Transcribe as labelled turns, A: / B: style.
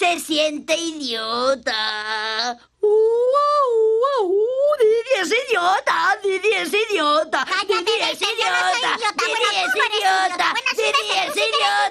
A: Se siente idiota.
B: ¡Uh, uh, uh, Didi es idiota! ¡Didi es idiota!
C: Cállate,
B: ¡Didi es idiota! ¡Didi es idiota! ¡Didi es
C: idiota.